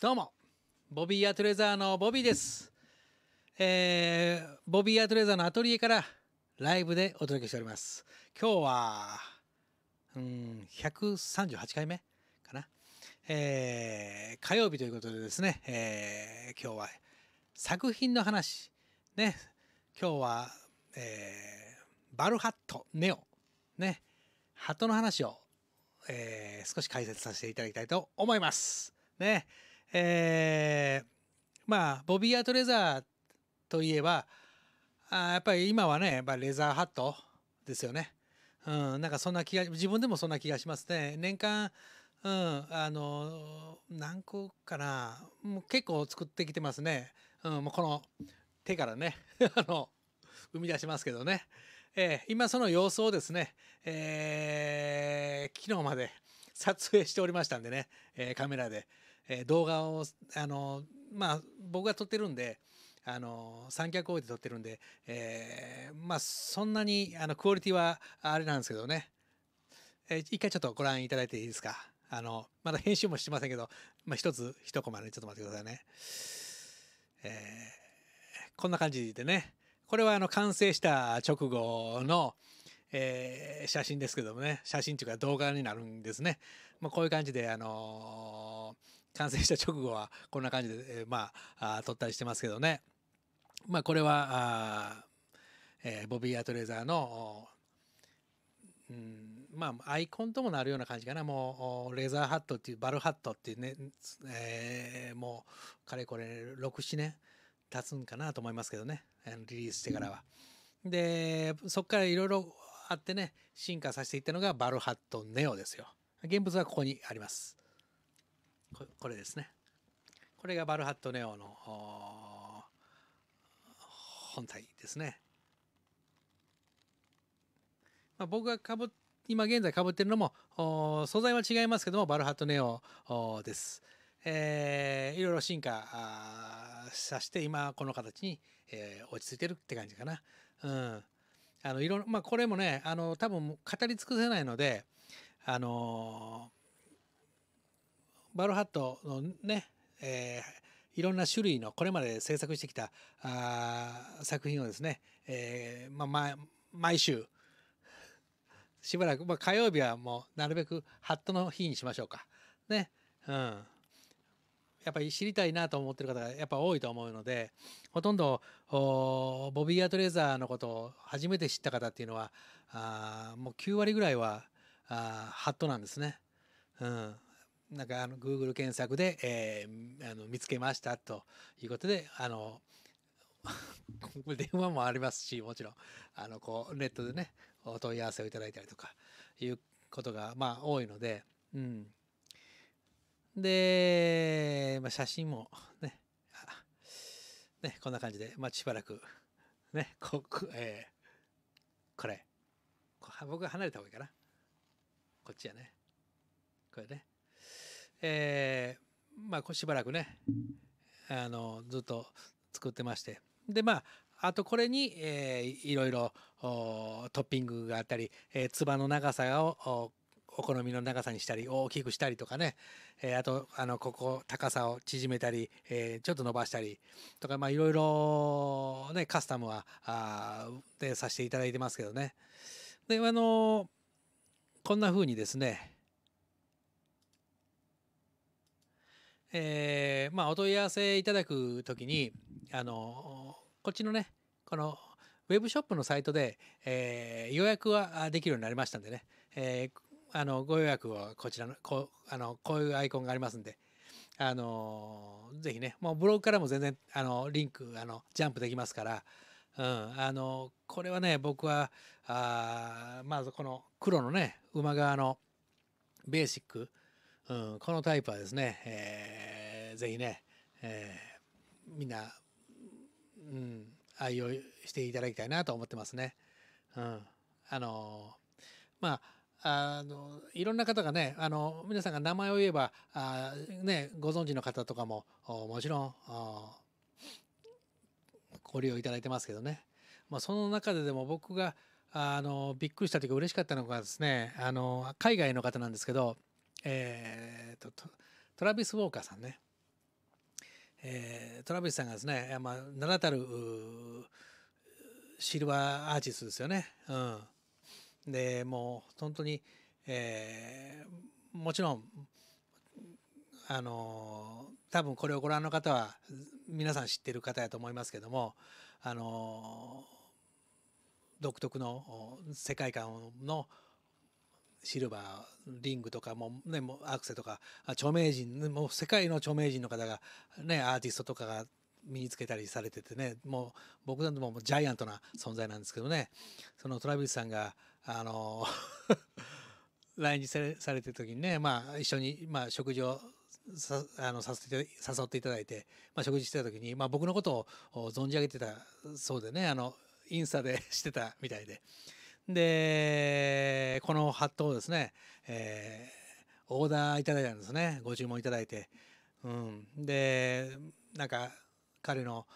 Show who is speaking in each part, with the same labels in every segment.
Speaker 1: どうもボビーアトレザーのボビーです、えーボビーアトレザーのアトリエからライブでお届けしております。今日はうん138回目かな、えー火曜日ということでですね、えー今日は作品の話。ね。今日は、えーバルハットネオ。ね。ハットの話を、えー少し解説させていただきたいと思います。ね。えーまあボビーアートレザーといえばあやっぱり今はねやっぱレザーハットですよね。うん、なんかそんな気が自分でもそんな気がしますね。年間うんあの何個かなもう結構作ってきてますね。うん、もうこの手からね あの生み出しますけどね。えー今その様子をですね、えー昨日まで撮影しておりましたんでね、えーカメラで、えー動画をあのまあ僕が撮ってるんであの三脚置いて撮ってるんで、えーまあそんなにあのクオリティはあれなんですけどね、えー一回ちょっとご覧いただいていいですか？あのまだ編集もしてませんけど、まあ、一つ一コマねちょっと待ってくださいね、えーこんな感じでね。これはあの完成した直後の、えー写真ですけどもね。写真というか動画になるんですね、まあ、こういう感じであのー完成した直後はこんな感じで、えーまああー撮ったりしてますけどねまあこれはあ、えーボビー・アトレーザーの、うん、まあアイコンともなるような感じかなもうレーザーハットっていうバルハットっていうね、えーもうかれこれ67年経つんかなと思いますけどねリリースしてからは。でそこからいろいろあってね進化させていったのがバルハットネオですよ。現物はここにあります。これですね。これがバルハットネオの本体ですね。まあ、僕がかぶ今現在かぶってるのも素材は違いますけどもバルハットネオです。えーいろいろ進化させて今この形に、えー落ち着いてるって感じかな。うん、あのいろまあこれもねあの多分語り尽くせないのであのバルハットのね、えーいろんな種類のこれまで制作してきたあ作品をですね、えーまあ、毎毎週しばらく、まあ、火曜日はもうなるべくハットの日にしましょうか。ね。うん。やっぱり知りたいなと思ってる方がやっぱ多いと思うのでほとんどボビー・アトレーザーのことを初めて知った方っていうのはあもう9割ぐらいはあハットなんですね。うん、なんかあの Google 検索で、えーあの見つけましたということであの 電話もありますしもちろんあのこうネットでねお問い合わせをいただいたりとかいうことがまあ多いので、うん、で、まあ、写真もねあねこんな感じで、まあ、しばらくねここ,、えーこれ。こ僕が離れた方がいいかな。こっちやね。これね。えーまあしばらくねあのずっと作ってまして。でまああとこれに、えーいろいろトッピングがあったり、えーつばの長さをお好みの長さにしたり大きくしたりとかね、えーあとあのここ高さを縮めたり、えーちょっと伸ばしたりとかまあいろいろねカスタムはあでさせていただいてますけどね。であのこんな風にですねえーまあお問い合わせいただくときにあのこっちのねこのウェブショップのサイトで、えー予約はできるようになりましたんでね、えーあのご予約はこちらのこうあのこういうアイコンがありますんで、あのぜひねもうブログからも全然あのリンクあのジャンプできますから、うん、あのこれはね僕はあまずこの黒のね馬側のベーシック、うん、このタイプはですね、えーぜひね、えーみんな、うん、愛用していただきたいなと思ってますね。うん、あのまああのいろんな方がねあの皆さんが名前を言えばあ、ね、ご存知の方とかももちろんご利用いただいてますけどね、まあ、その中ででも僕があのびっくりしたというか嬉しかったのがですねあの海外の方なんですけど、えーとトトラビス・ウォーカーさんねえー、トラビスさんがですね、まあ、名だたるシルバーアーティストですよね。うん、でもう本当に、えー、もちろんあの多分これをご覧の方は皆さん知ってる方やと思いますけどもあの独特の世界観のシルバーリングとかも、ね、もアクセとか著名人もう世界の著名人の方が、ね、アーティストとかが身につけたりされててねもう僕なんてもうジャイアントな存在なんですけどね。そのトラビスさんがあの 来日されてる時にね、まあ、一緒に、まあ、食事をさあのさせて誘っていただいて、まあ、食事してた時に、まあ、僕のことを存じ上げてたそうでねあのインスタで してたみたいで。でこのハットをですね、えー、オーダーいただいたんですね。ご注文いただいて、うん、でなんか彼の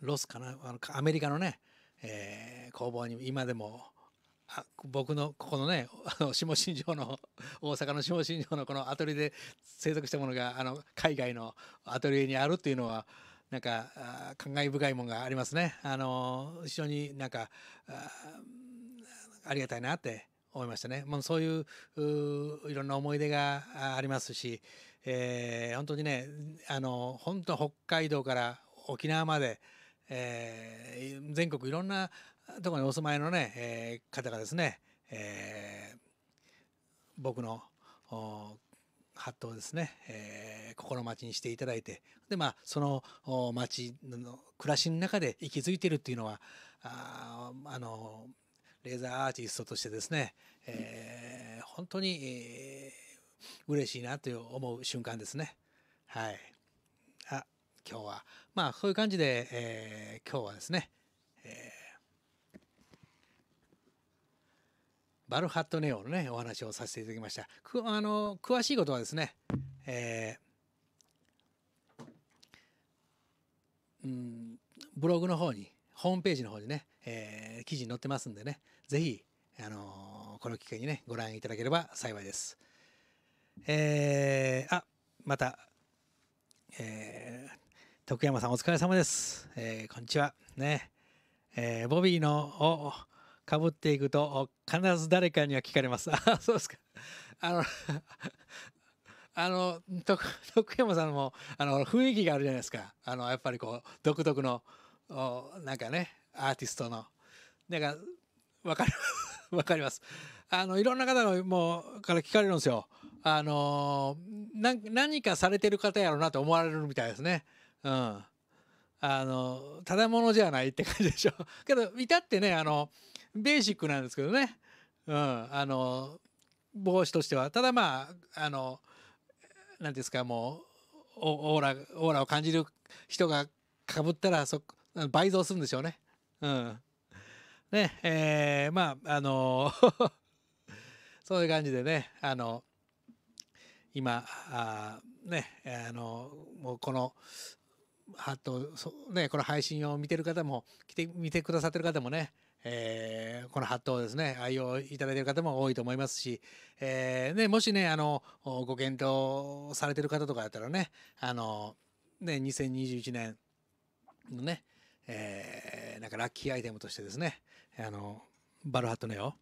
Speaker 1: ロスかな？あのアメリカのね、えー、工房に今でもあ僕のここのねあの 下新庄の大阪の下新庄のこのアトリエで制作したものがあの海外のアトリエにあるっていうのはなんか感慨深いものがありますね。あの非常になんかありがたいなって思いましたね。もうそういういろんな思い出がありますし、えー、本当にねあの本当北海道から沖縄まで、えー、全国いろんなところにお住まいのね、えー、方がですね、えー、僕のハットをですね、えー、心待ちにしていただいてでまあその町の暮らしの中で息づいているっていうのはああのレーザーアーティストとしてですね、えー、本当に、えー、嬉しいなという思う瞬間ですね。はい。あ今日はまあそういう感じで、えー、今日はですね、えバルハットネオのねお話をさせていただきましたくあの詳しいことはですね、えー、ブログの方にホームページの方にね、えー、記事に載ってますんでね是非あのー、この機会にねご覧いただければ幸いです。えー、あまた、えー、徳山さんお疲れ様です。えー、こんにちは。ね。えー、ボビーのかぶっていくと必ず誰かには聞かれます。あそうですか。あの あの徳山さんもあの雰囲気があるじゃないですか。あのやっぱりこう独特のなんかねアーティストの。だから分かります分かります。あのいろんな方がもうから聞かれるんですよ。あの何かされてる方やろうなと思われるみたいですね。うん。あのただものじゃないって感じでしょ。けど至ってねあのベーシックなんですけどね、うん、あの帽子としては。ただまああの何ですかもうオーラオーラを感じる人がかぶったらそ倍増するんでしょうね。うん、ねえー、まああの そういう感じでねあの今あねあのもうこのハットねこの配信を見てる方も来て見てくださってる方もねえー、このハットをですね愛用いただいている方も多いと思いますし、えーね、もしねあのご検討されてる方とかだったらねあのね2021年のね、えー、なんかラッキーアイテムとしてですねあのバルハットネオ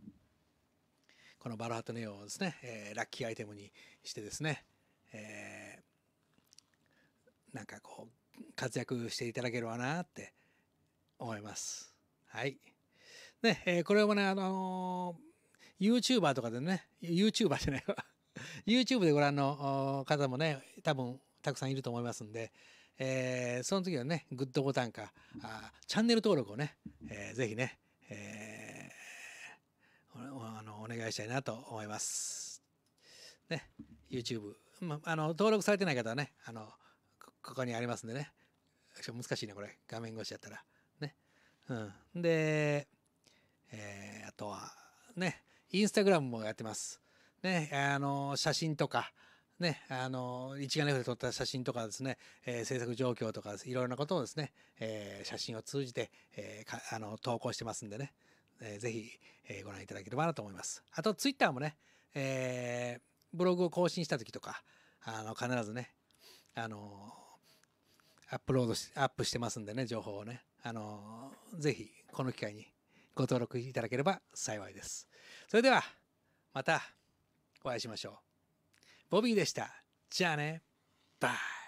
Speaker 1: このバルハットネオをですね、えー、ラッキーアイテムにしてですね、えー、なんかこう活躍していただければなって思います。はい。ね、えー、これもね、あのー、YouTuber とかでね、YouTuber じゃないわ。YouTube でご覧の方もね、多分たくさんいると思いますんで、えー、その時はね、グッドボタンか、あチャンネル登録をね、えー、ぜひね、えー、あのお願いしたいなと思います。ね、YouTube、ま、あの登録されてない方はね、あのここにありますんでね、難しいね、これ、画面越しやったら。ね。うん、で、えー、あとはねインスタグラムもやってます。ねあの写真とかね、あの一眼レフで撮った写真とかですね、えー、制作状況とかいろいろなことをですね、えー、写真を通じて、えー、あの投稿してますんでね、えー、ぜひ、えー、ご覧いただければなと思います。あとツイッターもね、えー、ブログを更新した時とかあの必ずねあのアップロードしアップしてますんでね情報をねあのぜひこの機会にご登録いただければ幸いです。それではまたお会いしましょう。ボビーでした。じゃあね。バイ。